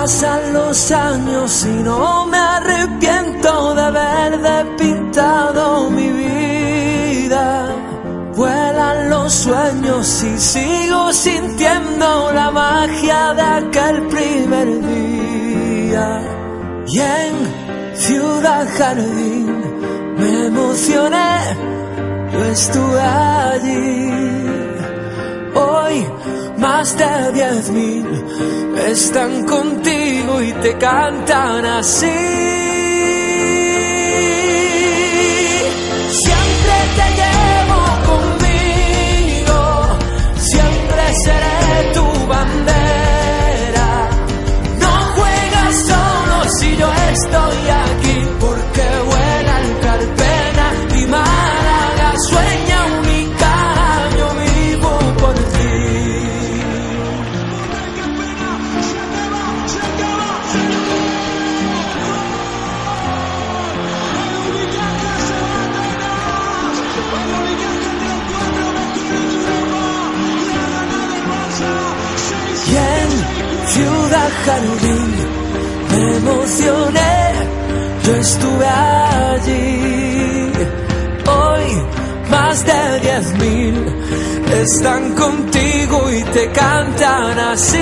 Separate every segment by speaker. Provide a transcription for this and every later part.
Speaker 1: Pasan los años y no me arrepiento de haber pintado mi vida. Vuelan los sueños y sigo sintiendo la magia de aquel primer día. Y en Ciudad Jardín me emocioné, yo estuve allí. Más de diez mil están contigo y te cantan así. Siempre te llevo conmigo, siempre seré tu bandera. No juegas solo si yo estoy aquí, jardín, me emocioné, yo estuve allí. Hoy más de diez mil están contigo y te cantan así.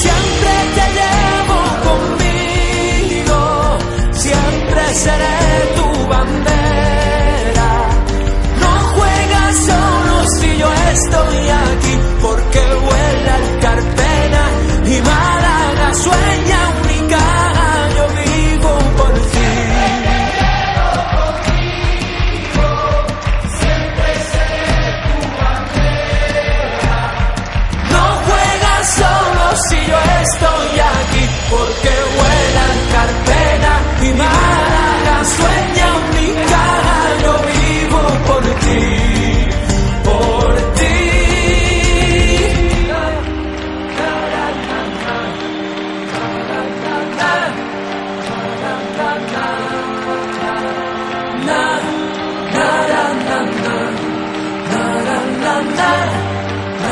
Speaker 1: Siempre te llevo conmigo, siempre seré.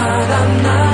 Speaker 1: I'm not.